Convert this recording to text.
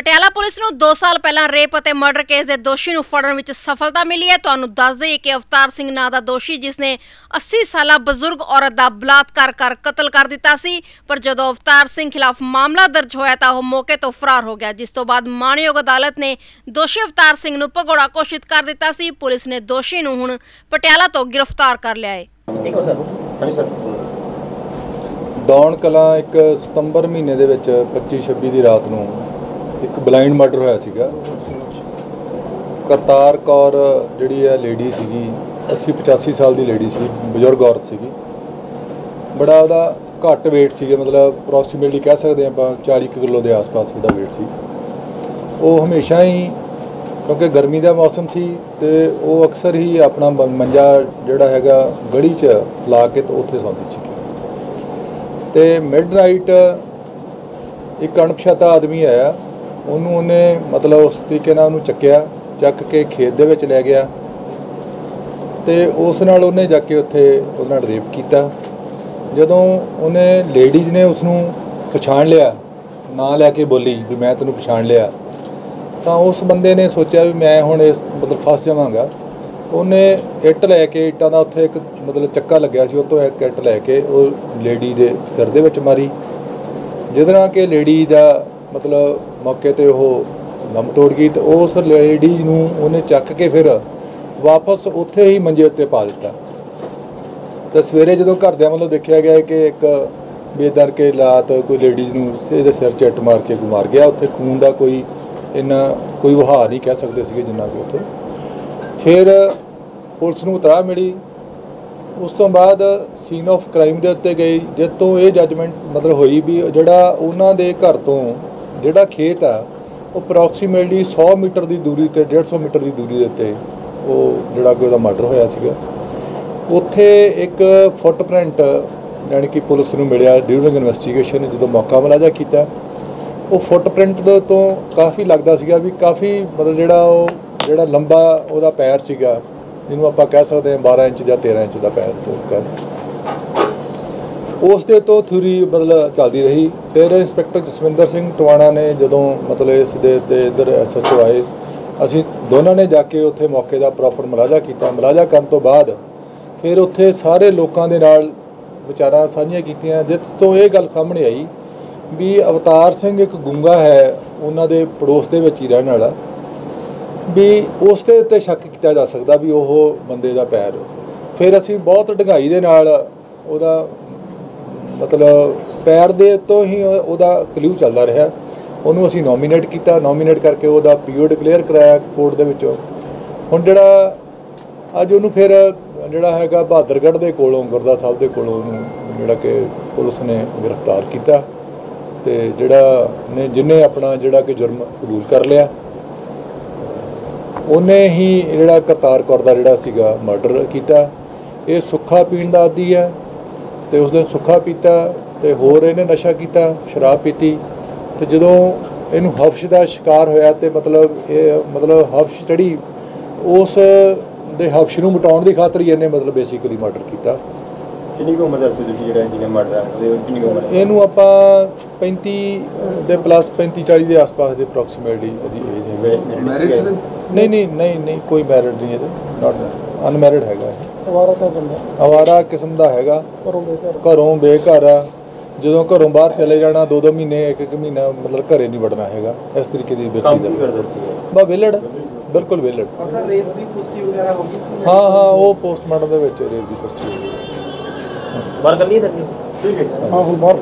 Patiala police ਨੂੰ 2 ਸਾਲ ਪਹਿਲਾਂ ਰੇਪ ਅਤੇ ਮਰਡਰ ਕੇਸ ਦੇ ਦੋਸ਼ੀ ਨੂੰ ਫੜਨ ਵਿੱਚ ਸਫਲਤਾ ਮਿਲੀ ਹੈ। ਤੁਹਾਨੂੰ ਦੱਸ ਦਈਏ ਕਿ ਅਵਤਾਰ ਸਿੰਘ ਨਾਂ ਦਾ ਦੋਸ਼ੀ ਜਿਸ ਨੇ 80 ਸਾਲਾ ਬਜ਼ੁਰਗ ਔਰਤ ਦਾ ਬਲਾਤਕਾਰ ਕਰ ਕਤਲ ਕਰ ਦਿੱਤਾ ਸੀ ਪਰ ਜਦੋਂ ਅਵਤਾਰ ਸਿੰਘ ਖਿਲਾਫ ਮਾਮਲਾ ਦਰਜ ਹੋਇਆ ਤਾਂ ਉਹ ਮੌਕੇ ਤੋਂ ਫਰਾਰ ਹੋ ਗਿਆ ਜਿਸ ਤੋਂ ਬਾਅਦ ਮਾਣਯੋਗ ਅਦਾਲਤ ਨੇ ਦੋਸ਼ੀ ਅਵਤਾਰ ਸਿੰਘ ਨੂੰ ਭਗੌੜਾ ਘੋਸ਼ਿਤ ਕਰ ਦਿੱਤਾ ਸੀ। ਪੁਲਿਸ ਨੇ ਦੋਸ਼ੀ ਨੂੰ ਹੁਣ ਪਟਿਆਲਾ ਤੋਂ ਗ੍ਰਿਫਤਾਰ ਕਰ ਲਿਆ ਹੈ। ਦੌਣ ਕਲਾਂ ਇੱਕ ਸਤੰਬਰ ਮਹੀਨੇ ਦੇ ਵਿੱਚ 25 26 ਦੀ ਰਾਤ ਨੂੰ ਇੱਕ ਬਲਾਈਂਡ ਮਰਡਰ ਹੋਇਆ ਸੀਗਾ। ਕਰਤਾਰ ਕੌਰ ਜਿਹੜੀ ਹੈ ਲੇਡੀ ਸੀਗੀ 80 85 ਸਾਲ ਦੀ ਲੇਡੀ ਸੀ, ਬਜ਼ੁਰਗ ਔਰਤ ਸੀਗੀ। ਬੜਾ ਉਹਦਾ ਘੱਟ weight ਸੀਗਾ, ਮਤਲਬ ਅਪਰੋਕਸੀਮੇਟਲੀ ਕਹਿ ਸਕਦੇ ਆਪਾਂ 40 ਕੁ ਕਿਲੋ ਦੇ ਆਸ-ਪਾਸ ਉਹਦਾ weight ਸੀ। ਉਹ ਹਮੇਸ਼ਾ ਹੀ, ਕਿਉਂਕਿ ਗਰਮੀ ਦਾ ਮੌਸਮ ਸੀ ਤੇ ਉਹ ਅਕਸਰ ਹੀ ਆਪਣਾ ਮੰਜਾ ਜਿਹੜਾ ਹੈਗਾ ਗਲੀ 'ਚ ਲਾ ਕੇ ਤੇ ਉੱਥੇ ਸੌਂਦੀ ਸੀ। ਤੇ ਮਿਡਨਾਈਟ ਇੱਕ ਅਣਪਛਾਤਾ ਆਦਮੀ ਆਇਆ। ਉਹਨੂੰ ਉਹਨੇ ਮਤਲਬ ਉਸ ਤਰੀਕੇ ਨਾਲ ਉਹਨੂੰ ਚੱਕਿਆ, ਚੱਕ ਕੇ ਖੇਤ ਦੇ ਵਿੱਚ ਲੈ ਗਿਆ ਤੇ ਉਸ ਨਾਲ ਉਹਨੇ ਜਾ ਕੇ ਉੱਥੇ ਉਹਦੇ ਨਾਲ ਰੇਪ ਕੀਤਾ। ਜਦੋਂ ਉਹਨੇ ਲੇਡੀਜ਼ ਨੇ ਉਸ ਨੂੰ ਪਛਾਣ ਲਿਆ, ਨਾਂ ਲੈ ਕੇ ਬੋਲੀ ਵੀ ਮੈਂ ਤੈਨੂੰ ਪਛਾਣ ਲਿਆ, ਤਾਂ ਉਸ ਬੰਦੇ ਨੇ ਸੋਚਿਆ ਵੀ ਮੈਂ ਹੁਣ ਇਸ ਮਤਲਬ ਫਸ ਜਾਵਾਂਗਾ। ਉਹਨੇ ਇੱਟ ਲੈ ਕੇ ਇੱਟਾਂ ਦਾ ਉੱਥੇ ਇੱਕ ਮਤਲਬ ਚੱਕਾ ਲੱਗਿਆ ਸੀ ਉਹ ਤੋਂ ਇੱਕ ਇੱਟ ਲੈ ਕੇ ਉਹ ਲੇਡੀ ਦੇ ਸਿਰ ਦੇ ਵਿੱਚ ਮਾਰੀ। ਜਿਹਦੇ ਨਾਲ ਕਿ ਲੇਡੀ ਦਾ ਮਤਲਬ ਮੌਕੇ ਤੇ ਉਹ ਦਮ ਤੋੜ ਗਈ ਤੇ ਉਸ ਲੇਡੀ ਨੂੰ ਉਹਨੇ ਚੱਕ ਕੇ ਫਿਰ ਵਾਪਸ ਉੱਥੇ ਹੀ ਮੰਜੇ ਉੱਤੇ ਪਾ ਦਿੱਤਾ। ਤੇ ਸਵੇਰੇ ਜਦੋਂ ਘਰਦਿਆਂ ਵੱਲੋਂ ਦੇਖਿਆ ਗਿਆ ਕਿ ਇੱਕ ਬੇਦਰ ਕੇ ਰਾਤ ਕੋਈ ਲੇਡੀਜ਼ ਨੂੰ ਇਹਦੇ ਸਿਰ 'ਚ ਇੱਟ ਮਾਰ ਕੇ ਗੁ ਮਾਰ ਗਿਆ, ਉੱਥੇ ਖੂਨ ਦਾ ਕੋਈ ਇੰਨਾ ਕੋਈ ਵਹਾਅ ਨਹੀਂ ਕਹਿ ਸਕਦੇ ਸੀਗੇ ਜਿੰਨਾ ਕਿ ਉੱਥੇ। ਫਿਰ ਪੁਲਿਸ ਨੂੰ ਉਤਰਾ ਮਿਲੀ। ਉਸ ਤੋਂ ਬਾਅਦ ਸੀਨ ਆਫ ਕ੍ਰਾਈਮ ਦੇ ਉੱਤੇ ਗਈ ਜਦ ਤੋਂ ਇਹ ਜੱਜਮੈਂਟ ਮਤਲਬ ਹੋਈ ਵੀ ਜਿਹੜਾ ਉਹਨਾਂ ਦੇ ਘਰ ਤੋਂ ਜਿਹੜਾ ਖੇਤ ਆ, ਉਹ ਅਪਰੋਕਸੀਮੇਟਲੀ 100 ਮੀਟਰ ਦੀ ਦੂਰੀ ਤੇ 150 ਮੀਟਰ ਦੀ ਦੂਰੀ ਦੇ ਉੱਤੇ ਉਹ ਜਿਹੜਾ ਕਿ ਉਹਦਾ ਮਰਡਰ ਹੋਇਆ ਸੀਗਾ। ਉੱਥੇ ਇੱਕ ਫੁੱਟਪ੍ਰਿੰਟ ਯਾਨੀ ਕਿ ਪੁਲਿਸ ਨੂੰ ਮਿਲਿਆ ਡਿਊਰਿੰਗ ਇਨਵੈਸਟੀਗੇਸ਼ਨ ਜਦੋਂ ਮੌਕਾ ਮਲਾਜਾ ਕੀਤਾ। ਉਹ ਫੁੱਟਪ੍ਰਿੰਟ ਦੇ ਤੋਂ ਕਾਫੀ ਲੱਗਦਾ ਸੀਗਾ ਵੀ ਕਾਫੀ ਮਤਲਬ ਜਿਹੜਾ ਉਹ, ਜਿਹੜਾ ਲੰਬਾ ਉਹਦਾ ਪੈਰ ਸੀਗਾ, ਜਿਹਨੂੰ ਆਪਾਂ ਕਹਿ ਸਕਦੇ ਹਾਂ 12 ਇੰਚ ਜਾਂ 13 ਇੰਚ ਦਾ ਪੈਰ ਤੋਂ ਕਹਿ ਉਸ ਦੇ ਤੋਂ ਥਿਊਰੀ ਮਤਲਬ ਚੱਲਦੀ ਰਹੀ। ਫਿਰ ਇੰਸਪੈਕਟਰ ਜਸਵਿੰਦਰ ਸਿੰਘ ਟਵਾਣਾ ਨੇ ਜਦੋਂ ਮਤਲਬ ਇਸ ਦੇ ਤੇ ਇਧਰ ਐਸਐਚਓ ਆਏ, ਅਸੀਂ ਦੋਨਾਂ ਨੇ ਜਾ ਕੇ ਉੱਥੇ ਮੌਕੇ ਦਾ ਪ੍ਰੋਪਰ ਮੁਲਾਜ਼ਾ ਕੀਤਾ। ਮੁਲਾਜ਼ਾ ਕਰਨ ਤੋਂ ਬਾਅਦ ਫਿਰ ਉੱਥੇ ਸਾਰੇ ਲੋਕਾਂ ਦੇ ਨਾਲ ਵਿਚਾਰਾਂ ਸਾਂਝੀਆਂ ਕੀਤੀਆਂ ਜਿਸ ਤੋਂ ਇਹ ਗੱਲ ਸਾਹਮਣੇ ਆਈ ਵੀ ਅਵਤਾਰ ਸਿੰਘ ਇੱਕ ਗੁੰਗਾ ਹੈ, ਉਹਨਾਂ ਦੇ ਪੜੋਸ ਦੇ ਵਿੱਚ ਹੀ ਰਹਿਣ ਵਾਲਾ, ਵੀ ਉਸ ਦੇ ਉੱਤੇ ਸ਼ੱਕ ਕੀਤਾ ਜਾ ਸਕਦਾ ਵੀ ਉਹ ਬੰਦੇ ਦਾ ਪੈਰ। ਫਿਰ ਅਸੀਂ ਬਹੁਤ ਡੰਗਾਈ ਦੇ ਨਾਲ ਉਹਦਾ ਮਤਲਬ ਪੈਰ ਦੇ ਤੋਂ ਹੀ ਉਹਦਾ ਕਲੂ ਚੱਲਦਾ ਰਿਹਾ। ਉਹਨੂੰ ਅਸੀਂ ਨੋਮੀਨੇਟ ਕੀਤਾ। ਨੋਮੀਨੇਟ ਕਰਕੇ ਉਹਦਾ ਪੀਓ ਡਿਕਲੇਅਰ ਕਰਾਇਆ ਕੋਰਟ ਦੇ ਵਿੱਚੋਂ। ਹੁਣ ਜਿਹੜਾ ਅੱਜ ਉਹਨੂੰ ਫਿਰ ਜਿਹੜਾ ਹੈਗਾ ਬਹਾਦਰਗੜ੍ਹ ਦੇ ਕੋਲੋਂ ਗੁਰਦਾ ਸਾਹਿਬ ਦੇ ਕੋਲੋਂ ਉਹਨੂੰ ਜਿਹੜਾ ਕਿ ਪੁਲਿਸ ਨੇ ਗ੍ਰਿਫਤਾਰ ਕੀਤਾ ਤੇ ਜਿਹੜਾ ਨੇ ਜਿਨੇ ਆਪਣਾ ਜਿਹੜਾ ਕਿ ਜੁਰਮ ਕਬੂਲ ਕਰ ਲਿਆ, ਉਹਨੇ ਹੀ ਜਿਹੜਾ ਕਰਤਾਰ ਕੌਰ ਦਾ ਜਿਹੜਾ ਸੀਗਾ ਮਰਡਰ ਕੀਤਾ। ਇਹ ਸੁੱਖਾ ਪੀਣ ਦਾ ਆਦੀ ਹੈ। ਤੇ ਉਸ ਦਿਨ ਸੁੱਖਾ ਪੀਤਾ ਤੇ ਹੋਰ ਇਹਨੇ ਨਸ਼ਾ ਕੀਤਾ ਸ਼ਰਾਬ ਪੀਤੀ। ਤੇ ਜਦੋਂ ਇਹਨੂੰ ਹਫਸ਼ ਦਾ ਸ਼ਿਕਾਰ ਹੋਇਆ ਤੇ ਮਤਲਬ ਇਹ ਮਤਲਬ ਹਫਸ਼ ਚੜੀ ਉਸ ਦੇ ਹਫਸ਼ ਨੂੰ ਮਿਟਾਉਣ ਦੀ ਖਾਤਰ ਹੀ ਇਹਨੇ ਮਤਲਬ ਬੇਸਿਕਲੀ ਮਰਡਰ ਕੀਤਾ। ਕਿੰਨੀ ਕੁ ਉਮਰ ਦਾ ਸੀ ਤੁਸੀਂ ਜਿਹੜਾ ਜਿਹਨੇ ਮਰਡਰ ਕਿੰਨੀ ਕੁ ਉਮਰ? ਇਹਨੂੰ ਆਪਾਂ 35 ਦੇ ਪਲੱਸ 35 40 ਦੇ ਆਸ-ਪਾਸ ਦੇ ਅਪਰੋਕਸੀਮੇਟਲੀ ਉਹਦੀ ਏਜ ਹੈ। ਸੀਗੇ? ਨਹੀਂ ਨਹੀਂ ਨਹੀਂ ਨਹੀਂ ਕੋਈ ਮੈਰਿਡ ਨਹੀਂ ਇਹਦੇ। ਨਾਟ ਅਨਮੈਰਿਡ ਹੈਗਾ ਅਵਾਰਾ ਤਾਂ ਬੰਦਾ। ਅਵਾਰਾ ਕਿਸਮ ਦਾ ਹੈਗਾ। ਘਰੋਂ ਬੇਘਰ। ਘਰੋਂ ਬੇਘਰ ਆ। ਜਦੋਂ ਘਰੋਂ ਬਾਹਰ ਚਲੇ ਜਾਣਾ ਦੋ ਦੋ ਮਹੀਨੇ ਇੱਕ ਇੱਕ ਮਹੀਨਾ ਮਤਲਬ ਘਰੇ ਨਹੀਂ ਵੜਨਾ ਹੈਗਾ। ਇਸ ਤਰੀਕੇ ਦੀ ਵਿਅਕਤੀ ਦਾ। ਕਰਦਾ ਸੀ? ਬਾ ਵਿਲੜ ਬਿਲਕੁਲ ਵਿਲੜ ਸਰ ਰੇਪ ਦੀ ਪੁਸ਼ਟੀ ਵਗੈਰਾ ਹੋ ਗਈ ਹਾਂ ਹਾਂ ਉਹ ਪੋਸਟਮਾਰਟਮ ਦੇ ਵਿੱਚ ਰੇਪ ਦੀ ਪੁਸ਼ਟੀ ਹੋਈ ਬਾਹਰ ਕਰ ਲਈ ਸਰ ਠੀਕ ਹੈ। ਹਾਂ ਹੁਣ ਬਾਹਰ